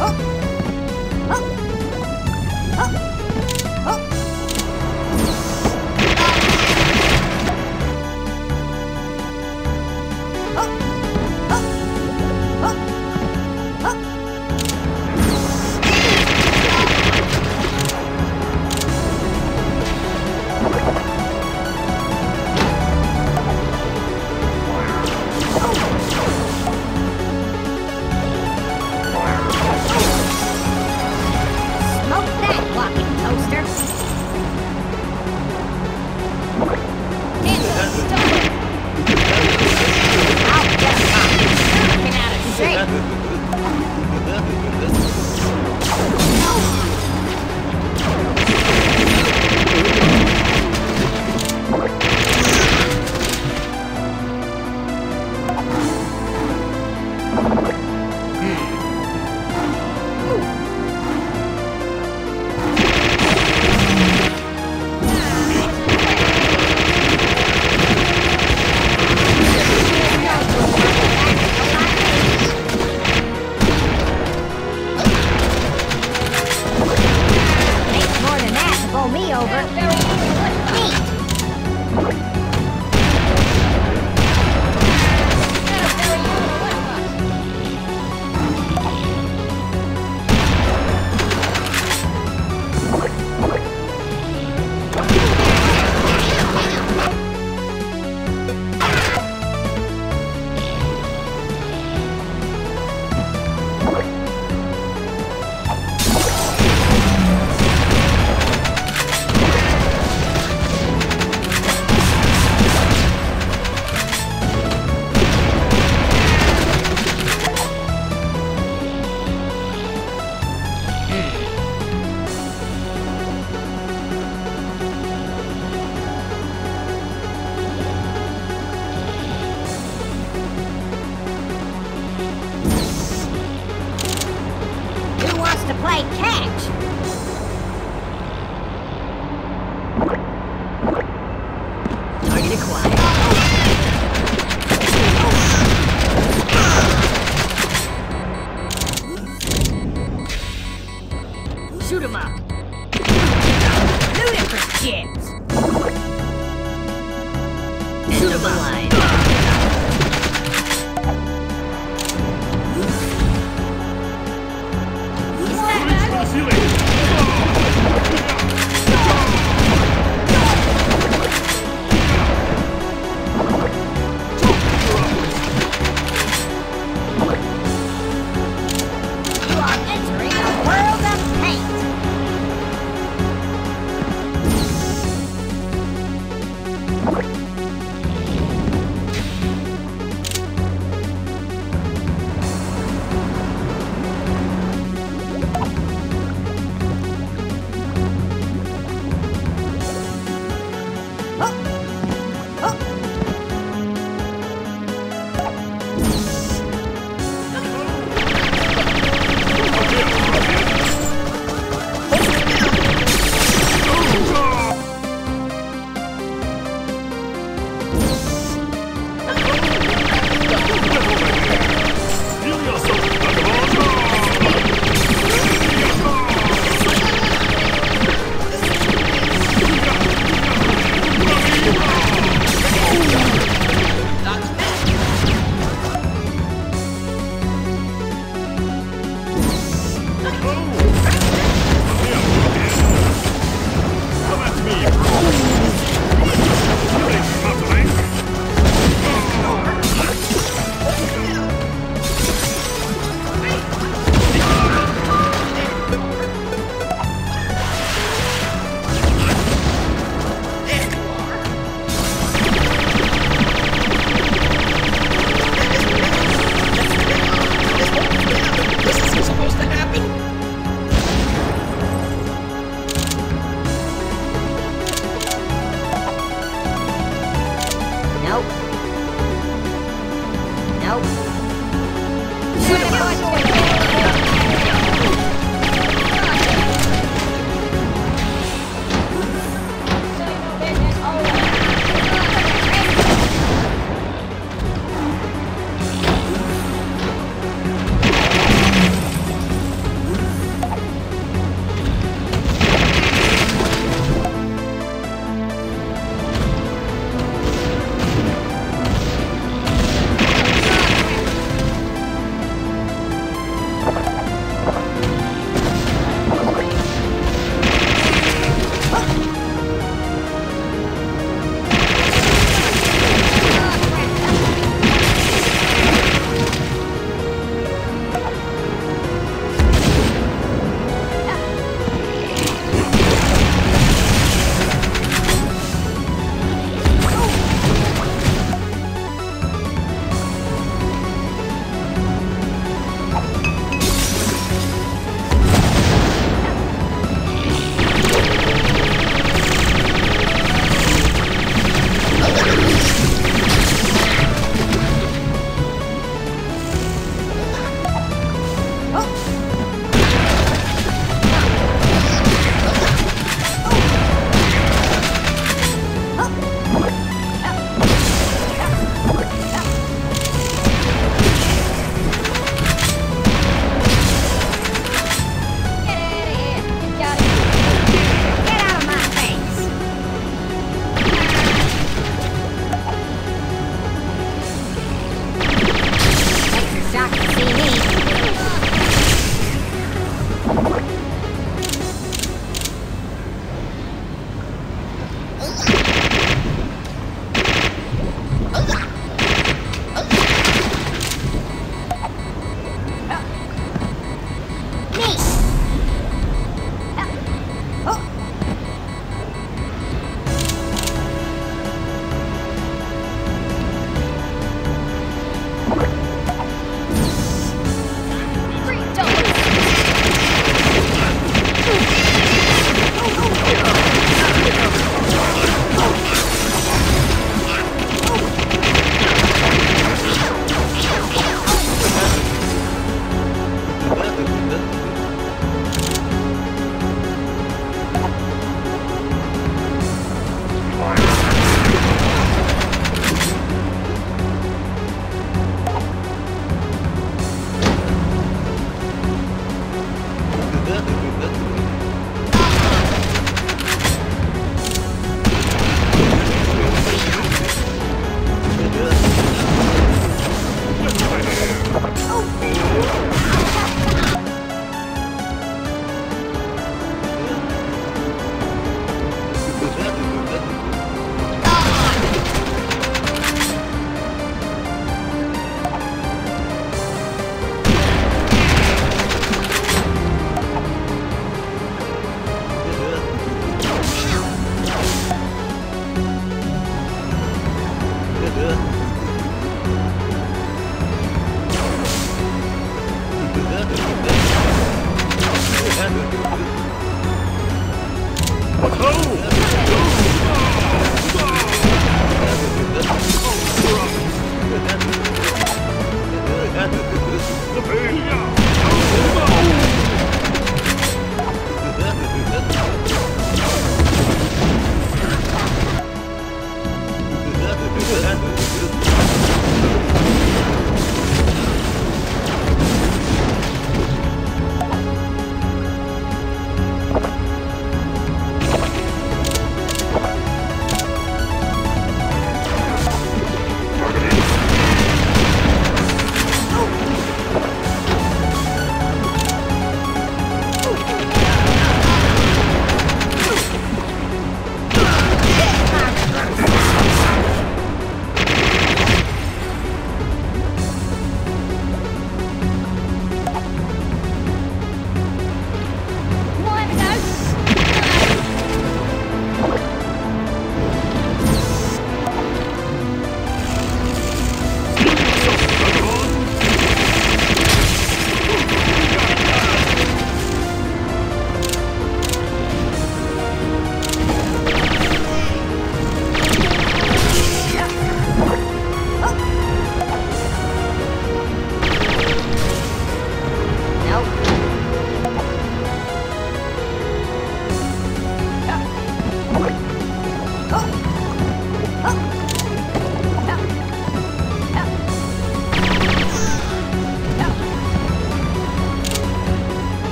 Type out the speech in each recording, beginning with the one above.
あっ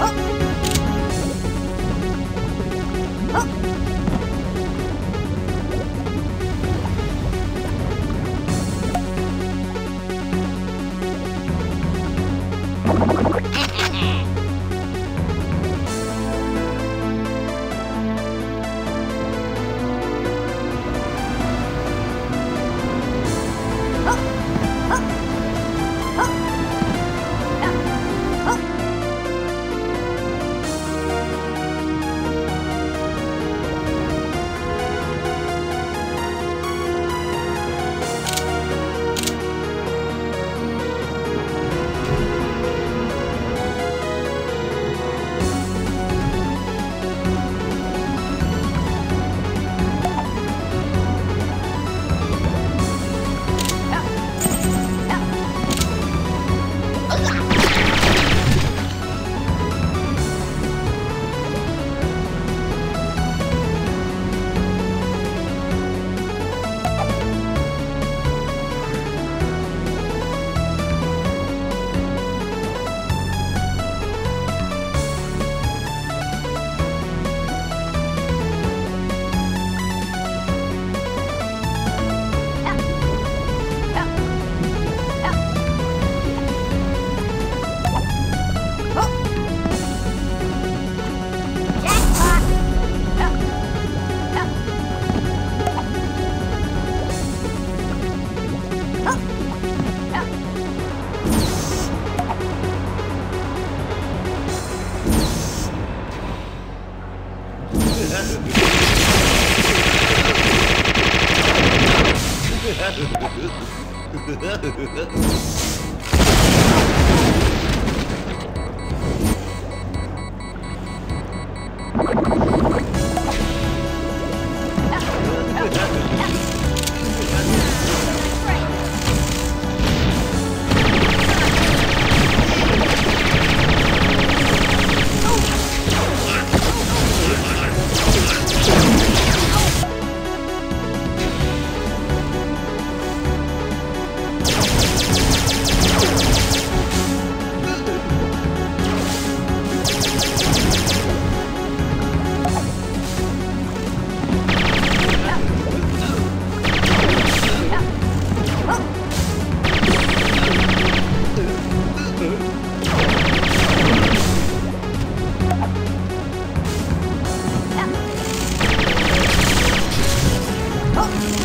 あっ you Nope.